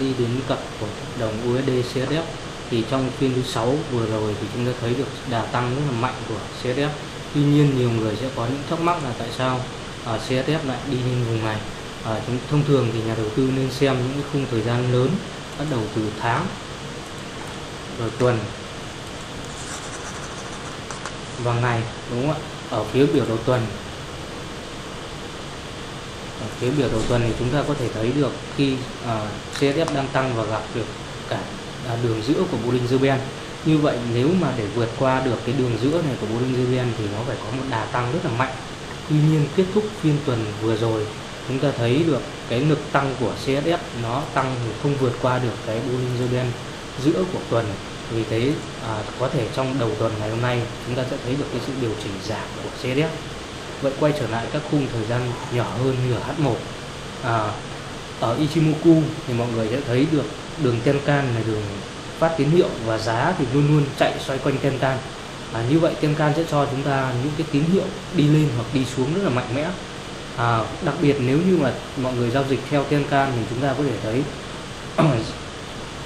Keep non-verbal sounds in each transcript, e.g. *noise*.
đi đến cập của đồng USD CSF thì trong phiên thứ sáu vừa rồi thì chúng ta thấy được đà tăng rất là mạnh của CSF tuy nhiên nhiều người sẽ có những thắc mắc là tại sao à, uh, CSF lại đi lên vùng này? Uh, chúng thông thường thì nhà đầu tư nên xem những cái khung thời gian lớn bắt đầu từ tháng rồi tuần. Và ngày đúng không ạ? Ở phía biểu đồ tuần Ờ, ở phía biểu đồ tuần thì chúng ta có thể thấy được khi ờ, uh, CSF đang tăng và gặp được cả uh, đường giữa của Bollinger Band như vậy nếu mà để vượt qua được cái đường giữa này của Bollinger Band thì nó phải có một đà tăng rất là mạnh. Tuy nhiên kết thúc phiên tuần vừa rồi chúng ta thấy được cái lực tăng của CSF nó tăng thì không vượt qua được cái Bollinger Band giữa của tuần. Vì thế à, có thể trong đầu tuần ngày hôm nay chúng ta sẽ thấy được cái sự điều chỉnh giảm của CSF vậy quay trở lại các khung thời gian nhỏ hơn như ở H1 à, ở Ichimoku thì mọi người sẽ thấy được đường Tenkan là đường phát tín hiệu và giá thì luôn luôn chạy xoay quanh Tenkan. À, như vậy Tenkan sẽ cho chúng ta những cái tín hiệu đi lên hoặc đi xuống rất là mạnh mẽ. À, đặc biệt nếu như mà mọi người giao dịch theo Tenkan thì chúng ta có thể thấy *clears throat*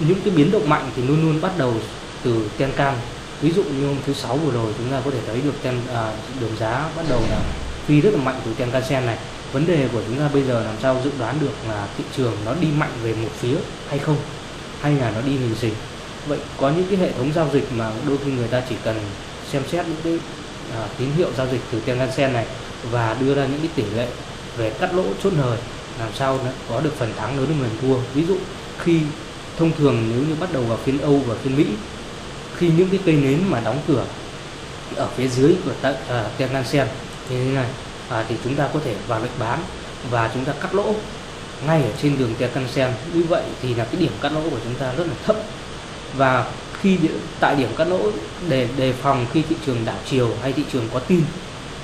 những cái biến động mạnh thì luôn luôn bắt đầu từ Tenkan. Ví dụ như hôm thứ sáu vừa rồi chúng ta có thể thấy được tem à, đường giá bắt đầu là phi rất là mạnh từ Tenkan này. Vấn đề của chúng ta bây giờ làm sao dự đoán được là thị trường nó đi mạnh về một phía hay không? Hay là nó đi hình gì? vậy có những cái hệ thống giao dịch mà đôi khi người ta chỉ cần xem xét những cái à, tín hiệu giao dịch từ Tenkan này và đưa ra những cái tỷ lệ về cắt lỗ chốt lời làm sao nó có được phần thắng lớn hơn phần thua? Ví dụ khi thông thường nếu như bắt đầu vào phiên Âu và phiên Mỹ khi những cái cây nến mà đóng cửa ở phía dưới của uh, à, Tenkan Sen như thế này à, thì chúng ta có thể vào lệnh bán và chúng ta cắt lỗ ngay ở trên đường Tenkan Sen. Như vậy thì là cái điểm cắt lỗ của chúng ta rất là thấp. Và khi tại điểm cắt lỗ để đề phòng khi thị trường đảo chiều hay thị trường có tin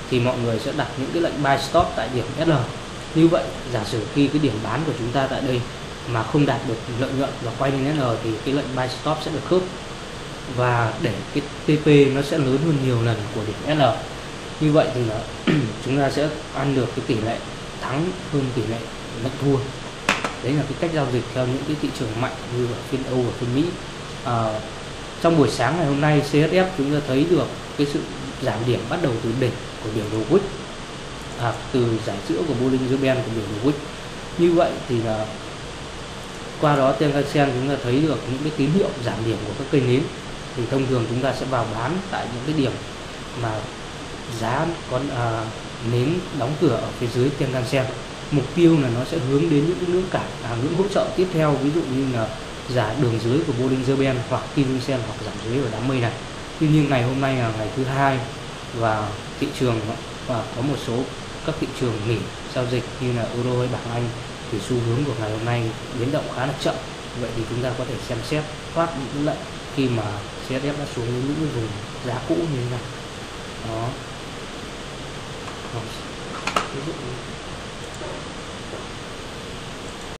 thì mọi người sẽ đặt những cái lệnh buy stop tại điểm SL như vậy giả sử khi cái điểm bán của chúng ta tại đây mà không đạt được lợi nhuận và quay lên SL thì cái lệnh buy stop sẽ được khớp. Và để cái TP nó sẽ lớn hơn nhiều lần của điểm SL như vậy thì là *clears throat* chúng ta sẽ ăn được cái tỷ lệ thắng hơn tỷ lệ lệnh thua. Đấy là cái cách giao dịch theo những cái thị trường mạnh như ở phiên Âu và phiên Mỹ. À, trong buổi sáng ngày hôm nay CSF chúng ta thấy được cái sự giảm điểm bắt đầu từ đỉnh của biểu đồ Wick à, từ giải giữa của Bollinger Band của biểu đồ Wick. Như vậy thì là qua đó Tenkan-sen chúng ta thấy được những cái tín hiệu giảm điểm của các cây nến. Thì thông thường chúng ta sẽ vào bán tại những cái điểm mà giá con à, nến đóng cửa ở phía dưới Tenkan-sen mục tiêu là nó sẽ hướng đến những cái ngưỡng cản à, ngưỡng hỗ trợ tiếp theo ví dụ như là giá đường dưới của Bollinger Band hoặc kim Sen hoặc giảm dưới ở đám mây này. Tuy nhiên ngày hôm nay là ngày thứ hai và thị trường và có một số các thị trường nghỉ giao dịch như là euro hay bảng anh thì xu hướng của ngày hôm nay biến động khá là chậm. Vậy thì chúng ta có thể xem xét thoát những lệnh khi mà CSF đã xuống những vùng giá cũ như thế này. よろしくお願いします。